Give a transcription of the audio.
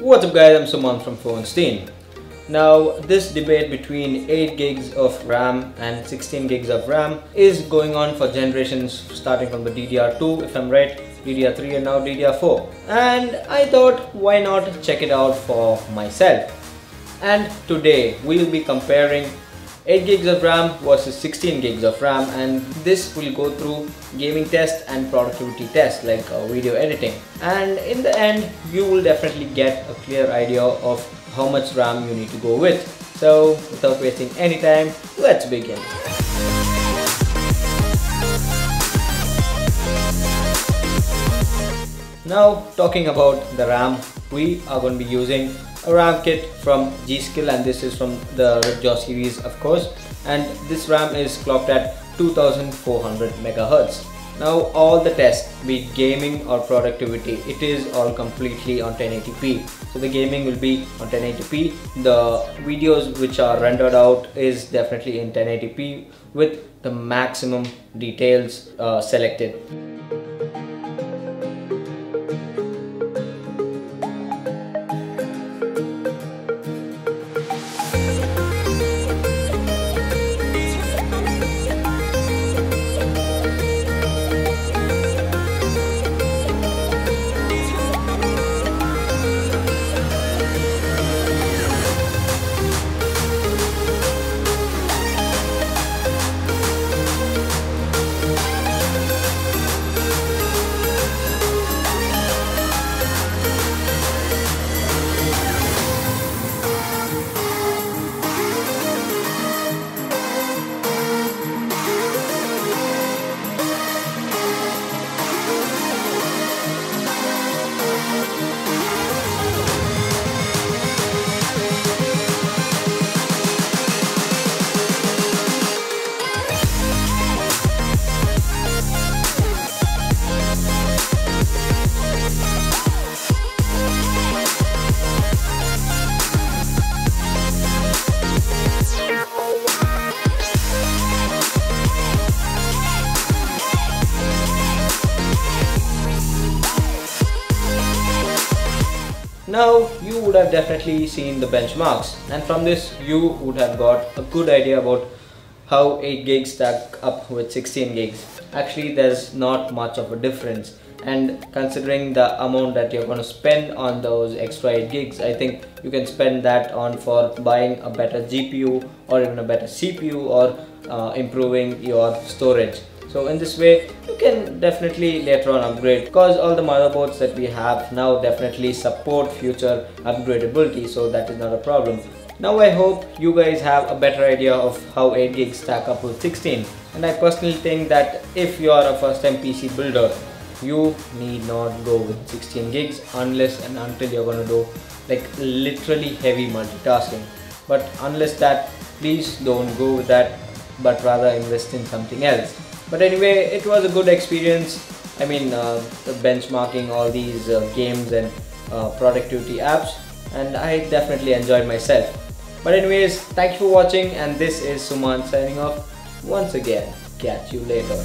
What's up guys, I'm Suman from Phonestein. Now this debate between 8 gigs of RAM and 16 gigs of RAM is going on for generations starting from the DDR2 if I'm right, DDR3 and now DDR4 and I thought why not check it out for myself. And today we'll be comparing 8 gigs of RAM versus 16 gigs of RAM and this will go through gaming test and productivity test like uh, video editing and in the end you will definitely get a clear idea of how much RAM you need to go with. So without wasting any time, let's begin. Now talking about the RAM, we are going to be using a RAM kit from G-Skill and this is from the Ripjaw series of course and this RAM is clocked at 2400 megahertz. Now all the tests, be it gaming or productivity, it is all completely on 1080p. So the gaming will be on 1080p. The videos which are rendered out is definitely in 1080p with the maximum details uh, selected. Now you would have definitely seen the benchmarks. And from this you would have got a good idea about how 8 gigs stack up with 16 gigs. Actually there's not much of a difference. And considering the amount that you're going to spend on those extra 8 gigs I think you can spend that on for buying a better GPU or even a better CPU or uh, improving your storage so in this way you can definitely later on upgrade. Because all the motherboards that we have now definitely support future upgradability so that is not a problem. Now I hope you guys have a better idea of how 8 gigs stack up with 16 and I personally think that if you are a first time PC builder you need not go with 16 gigs unless and until you're gonna do like literally heavy multitasking. But unless that please don't go with that but rather invest in something else but anyway, it was a good experience. I mean, uh, benchmarking all these uh, games and uh, productivity apps, and I definitely enjoyed myself. But anyways, thank you for watching, and this is Suman signing off once again. Catch you later.